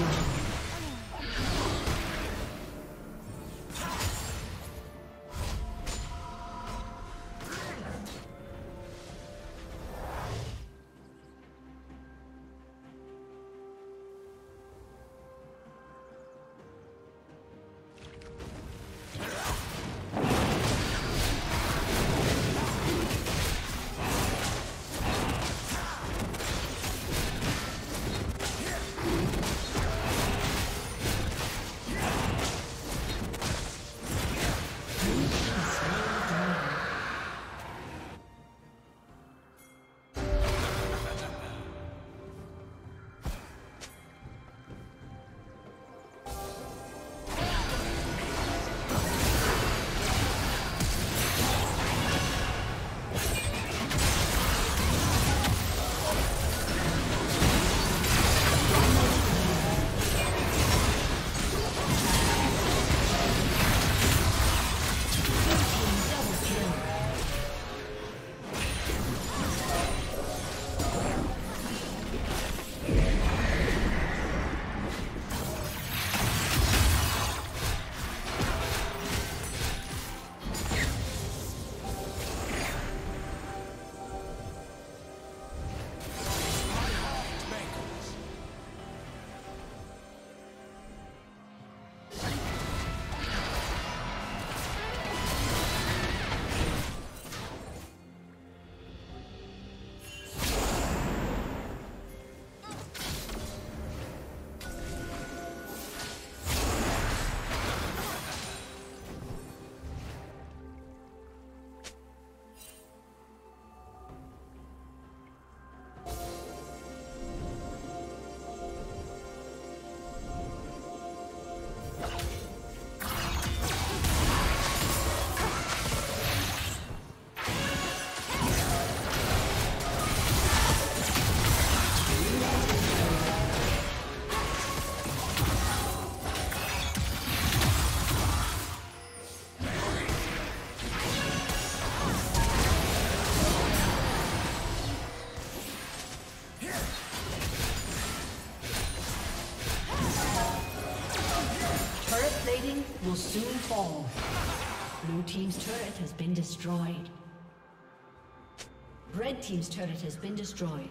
Thank you. Will soon fall. Blue Team's turret has been destroyed. Red Team's turret has been destroyed.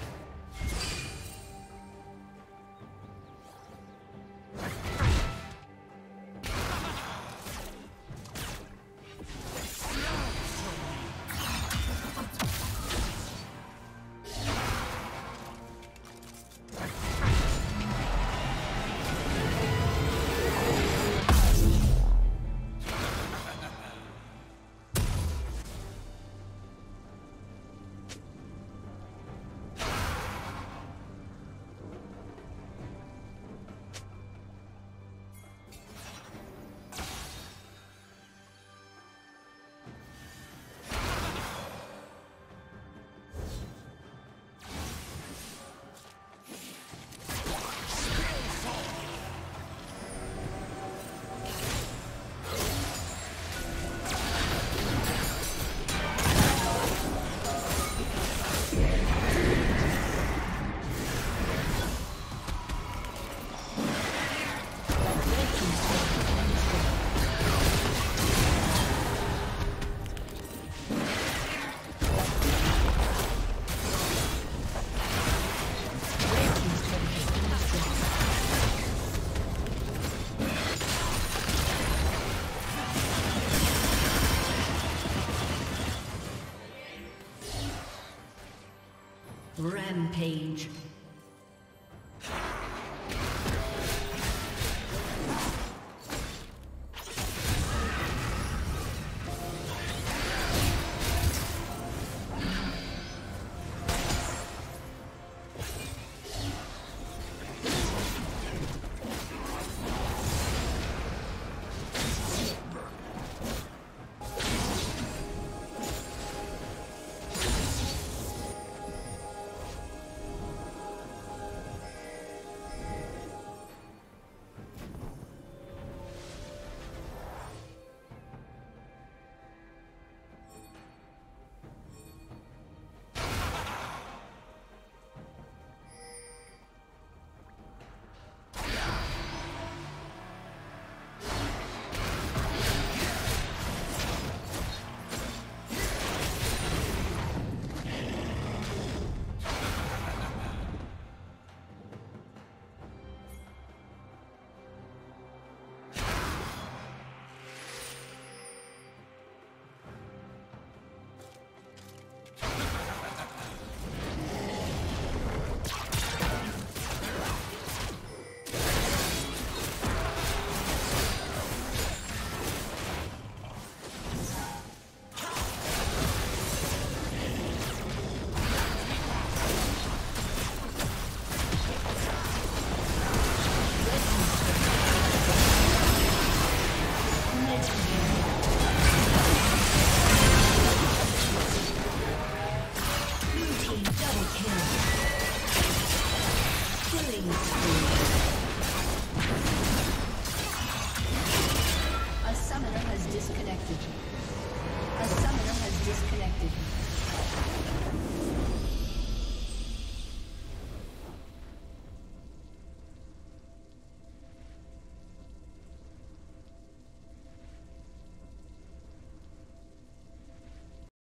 Rampage.